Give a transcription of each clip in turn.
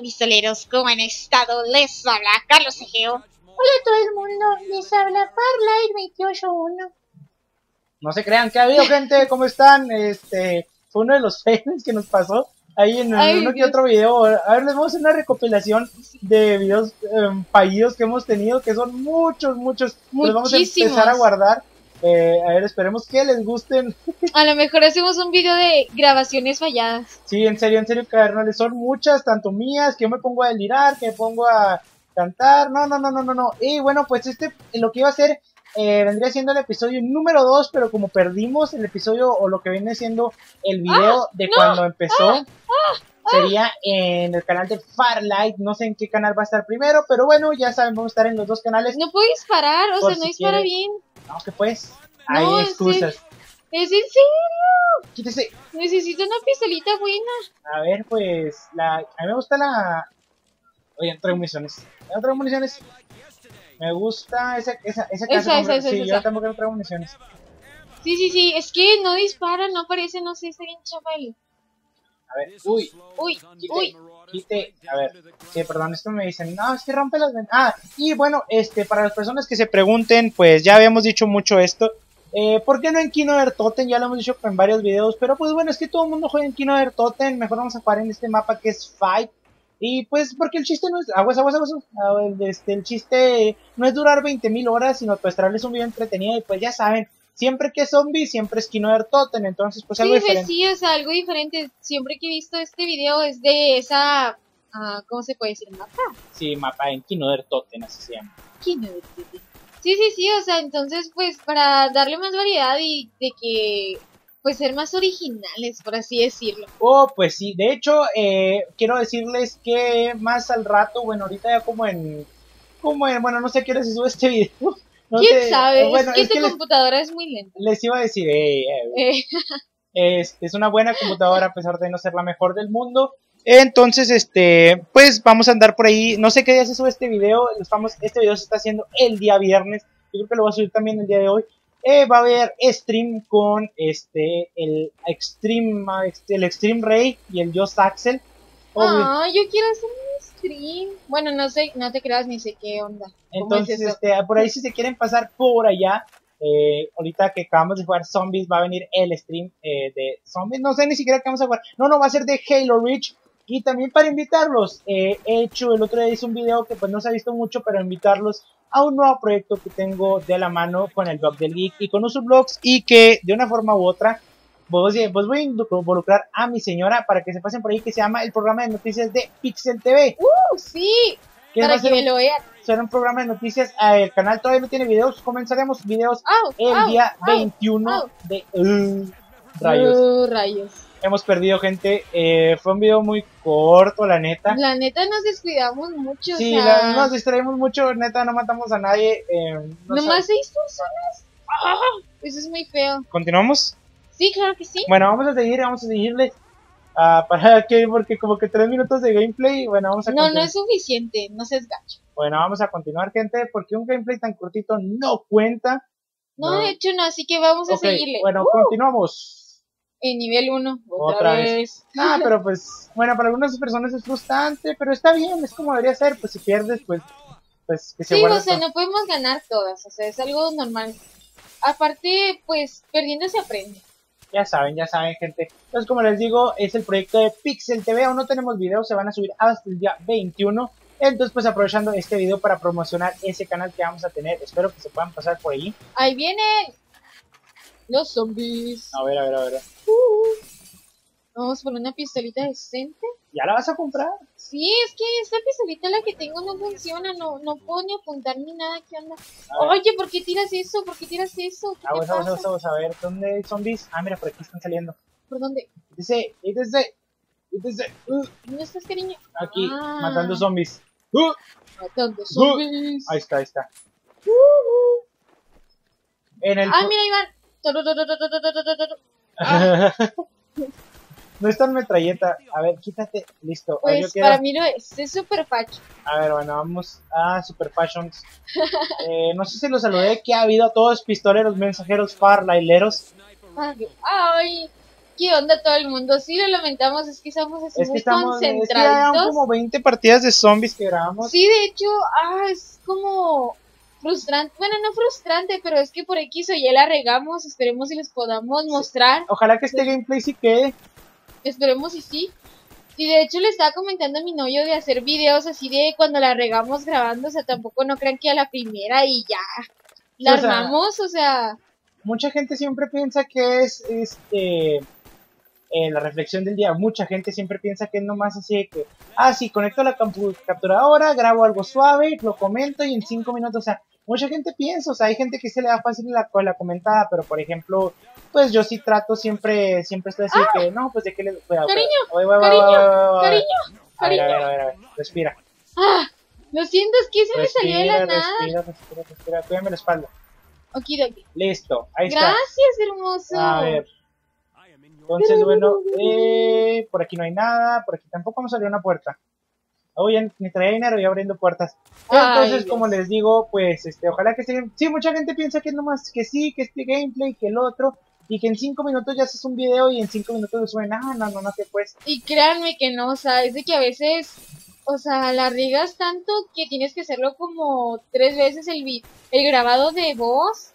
pistoleros, ¿cómo han estado? Les habla Carlos Egeo. Hola a todo el mundo, les habla Parlight 281. No se crean que ha habido gente, ¿cómo están? Este, fue uno de los fails que nos pasó ahí en Ay, uno que otro video. A ver, les vamos a hacer una recopilación de videos em, fallidos que hemos tenido, que son muchos, muchos. Los vamos a empezar a guardar. Eh, a ver, esperemos que les gusten. A lo mejor hacemos un video de grabaciones falladas. Sí, en serio, en serio, carnales, son muchas, tanto mías, que yo me pongo a delirar, que me pongo a cantar, no, no, no, no, no, no. Y bueno, pues este, lo que iba a hacer, eh, vendría siendo el episodio número 2, pero como perdimos el episodio, o lo que viene siendo el video de no, cuando empezó, sería en el canal de Farlight, no sé en qué canal va a estar primero, pero bueno, ya saben, vamos a estar en los dos canales. No puedo disparar, o sea, no dispara bien. No, que pues, hay excusas. ¿Es en serio? Quítese. Necesito una pistolita buena. A ver, pues, la, a mí me gusta la... Oye, no traigo municiones. No traigo municiones. Me gusta esa, esa, esa casa. Esa, esa, esa, sí, esa. yo tampoco no traigo municiones. Sí, sí, sí, es que no dispara, no parece, no sé, está bien chaval. A ver, uy, Uy, uy. quite. A ver, sí, perdón, esto me dicen, no, es que rompe las ventanas. Ah, y bueno, este, para las personas que se pregunten, pues ya habíamos dicho mucho esto. Eh, ¿Por qué no en Kino Totem? Ya lo hemos dicho en varios videos, pero pues bueno, es que todo el mundo juega en Kino Totem. Mejor vamos a jugar en este mapa que es Fight. Y pues porque el chiste no es aguas, aguas, aguas. el- Este, el chiste no es durar 20.000 horas, sino pues traerles un video entretenido. Y pues ya saben, siempre que es zombie, siempre es Kino Totem. Entonces, pues algo Sí, pues diferente. sí, o sea, algo diferente. Siempre que he visto este video es de esa, ah, ¿cómo se puede decir? Mapa. Sí, mapa en Kino Totem, así se llama. ¿Quién es este? Sí, sí, sí, o sea, entonces pues para darle más variedad y de que, pues ser más originales, por así decirlo. Oh, pues sí, de hecho, eh, quiero decirles que más al rato, bueno, ahorita ya como en, como en, bueno, no sé qué hora se sube este video. No ¿Quién sabe? Bueno, es que es tu que les, computadora es muy lenta. les iba a decir, eh, eh, Eh, es, es una buena computadora a pesar de no ser la mejor del mundo. Entonces, este, pues vamos a andar por ahí. No sé qué día se sube este video. Estamos, este video se está haciendo el día viernes. Yo creo que lo voy a subir también el día de hoy. Eh, va a haber stream con este, el Extreme, el Extreme Ray y el Just Axel. Ah, yo quiero hacer stream. Bueno, no sé, no te creas ni sé qué onda. ¿Cómo es Entonces, eso? este, por ahí si se quieren pasar por allá, eh, ahorita que acabamos de jugar Zombies, va a venir el stream eh, de Zombies. No sé ni siquiera qué vamos a jugar. No, no, va a ser de Halo Reach. Y también para invitarlos, eh, he hecho, el otro día hice un video que pues no se ha visto mucho, pero invitarlos a un nuevo proyecto que tengo de la mano con el blog del geek y con unos blogs y que de una forma u otra pues, pues voy a involucrar a mi señora para que se pasen por ahí que se llama el programa de noticias de Pixel TV. Uh, sí, para que me lo vean. será un programa de noticias. eh, el canal todavía no tiene videos. Comenzaremos videos el día au. 21 au. de uh, rayos. Uh, rayos. Hemos perdido gente. Eh, fue un video muy corto, la neta. La neta nos descuidamos mucho, Sí, o sea, la- nos distraemos mucho, neta, no matamos a nadie. eh, no nomás seis personas. Ah, eso es muy feo. ¿Continuamos? Sí, claro que sí. Bueno, vamos a seguir, vamos a seguirle. Ah, para que, porque como que tres minutos de gameplay, bueno, vamos a No, no continuar. es suficiente, no seas gacho. Bueno, vamos a continuar, gente, porque un gameplay tan cortito no cuenta. No, No. de hecho no, así que vamos a seguirle. bueno, Uh, continuamos. en nivel 1, otra, Otra vez. vez. Ah, pero pues, bueno, para algunas personas es frustrante, pero está bien, es como debería ser, pues si pierdes, pues, pues que se Sí, o sea, todo. no podemos ganar todas, o sea, es algo normal. Aparte, pues, perdiendo se aprende. Ya saben, ya saben, gente. Entonces, como les digo, es el proyecto de Pixel TV, aún no tenemos videos, se van a subir hasta el día 21. Entonces, pues aprovechando este video para promocionar ese canal que vamos a tener, espero que se puedan pasar por ahí. Ahí vienen los zombies. A ver, a ver, a ver. Vamos por una pistolita decente. ¿Ya la vas a comprar? Sí, es que esta pistolita la que tengo no funciona, no, no puedo ni apuntar ni nada, ¿qué onda? Oye, ¿por qué tiras eso? ¿Por qué tiras eso? ¿Qué te Vamos, vamos, pasa? vamos, vamos a ver, ¿dónde hay zombies? Ah, mira, por aquí están saliendo. ¿Por dónde? Dice, dice, dice, uh, ¿Dónde estás, cariño? aquí, Ah. matando zombies. Uh, Matando zombies. ahí está, ahí está. En el... Ah, mira, Iván. Ah, no es tan metralleta. A ver, quítate. Listo. Yo pues quiero- para mí lo es. Es súper facho. A ver, bueno, vamos a Super Fashions. Eh, no sé si los saludé. ¿Qué ha habido a todos pistoleros, mensajeros, farlaileros? Ay, ¿Qué onda todo el mundo? Sí, lo lamentamos, es que estamos así Es que muy estamos, es que concentrados. como 20 partidas de zombies que grabamos. Sí, de hecho, ah, es como frustrante. Bueno, no frustrante, pero es que por X o Y la regamos. Esperemos si les podamos mostrar. Ojalá que este gameplay sí quede. Esperemos y sí. Y de hecho le estaba comentando a mi novio de hacer videos así de cuando la regamos grabando. O sea, tampoco no crean que a la primera y ya la o sea, armamos. O sea, Mucha gente siempre piensa que es este eh, la reflexión del día. Mucha gente siempre piensa que es nomás así de que, ah, sí, conecto la capturadora, grabo algo suave, lo comento y en cinco minutos, o sea, mucha gente piensa, o sea, hay gente que se le da fácil la, la comentada, pero por ejemplo, pues yo sí trato siempre, siempre estoy así que, no, pues de que le... cuidado, Ah. Cariño, cariño, oye. cariño, A ver, a ver, a ver, respira. ah, lo siento, es que se me salió de la nada. respira, respira, respira, cuídame la espalda. Okidoki. Listo, ahí está. Gracias, hermoso. A ver. Entonces, bueno, eh, por aquí no hay nada, por aquí tampoco me salió una puerta. Oye, ni traía dinero y abriendo puertas. Entonces, como les digo, pues, este, ojalá que estén... Sí, mucha gente piensa que nomás que sí, que este gameplay, que el otro, y que en cinco minutos ya haces un video y en cinco minutos le suben, ah, no, no, no, que pues. Y créanme que no, o sea, es de que a veces, o sea, la riegas tanto que tienes que hacerlo como tres veces el, vi- el grabado de voz,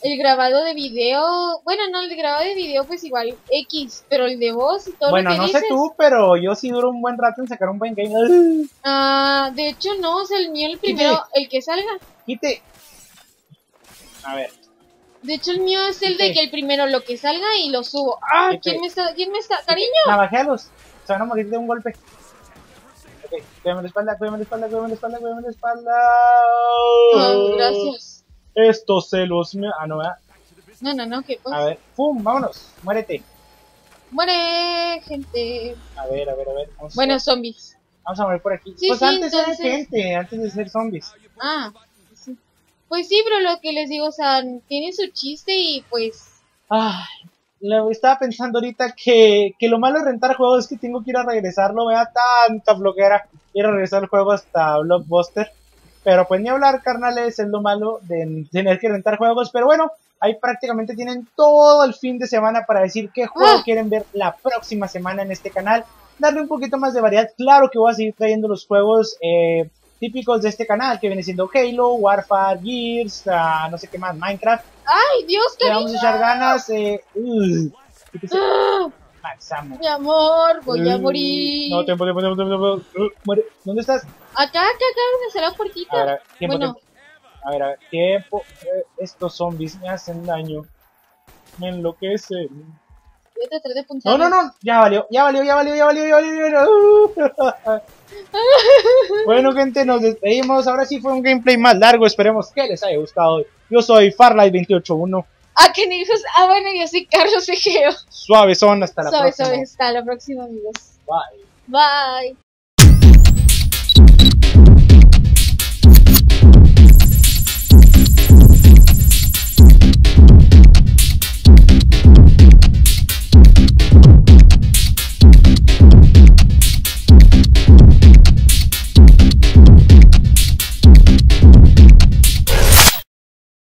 el grabado de video, bueno, no, el grabado de video pues igual X, pero el de voz y todo bueno, lo que no dices. sé tú, pero yo sí duro un buen rato en sacar un buen game. Ah, de hecho no, o sea, el mío el primero, el que salga. Quite. A ver, De hecho el mío es el de que el primero lo que salga y lo subo. Ah, ¿quién me está, quién me está, cariño? navajealos. Se van a morir de un golpe. Ok, cuídame la espalda, cuídame la espalda, cuídame la espalda, cuídame la espalda. Ah, gracias. Estos celos me... Ah, no, ¿verdad? No, no, no, que pues. A ver, ¡pum! Vámonos, muérete. Muere, gente. A ver, a ver, a ver. Vamos, Bueno, zombies. vamos a morir por aquí. Sí, pues sí, antes entonces- era gente, antes de ser zombies. Ah. Pues sí, pero lo que les digo, o sea, tiene su chiste y pues... Ay, lo estaba pensando ahorita que, que lo malo de rentar juegos es que tengo que ir a regresarlo, me da tanta flojera ir a regresar el juego hasta Blockbuster. Pero pues ni hablar, carnales, es lo malo de tener que rentar juegos. Pero bueno, ahí prácticamente tienen todo el fin de semana para decir qué juego Ah. quieren ver la próxima semana en este canal. Darle un poquito más de variedad. Claro que voy a seguir trayendo los juegos eh, típicos de este canal, que viene siendo Halo, Warfare, Gears, ah, no sé qué más, Minecraft. ¡Ay, Dios, Le cariño! vamos a echar ganas. Eh, uh. Maxamo. Mi amor, voy a Uh, morir. No, tiempo, tiempo, tiempo, tiempo. Uh, muere. ¿Dónde estás? Acá, acá, acá, donde está la A ver, a puertita. ver, tiempo, Bueno. tiempo. A ver, a ver, tiempo. Eh, estos zombies me hacen daño. Me enloquecen. Voy a tratar de apuntar. No, no, no. Ya valió, ya valió, ya valió, ya valió, ya valió. ya valió. bueno, gente, nos despedimos. Ahora sí fue un gameplay más largo. Esperemos que les haya gustado. Yo soy Farlight281. Ah, que ni hijos. Ah, bueno, yo soy Carlos Egeo. Suave son. Hasta la Suave, próxima. suave. Hasta la próxima, amigos. Bye. Bye.